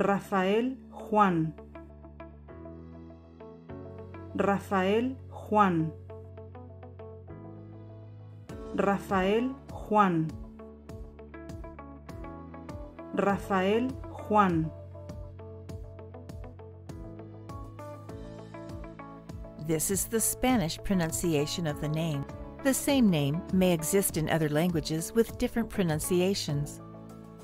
Rafael Juan. Rafael Juan. Rafael Juan. Rafael Juan. This is the Spanish pronunciation of the name. The same name may exist in other languages with different pronunciations.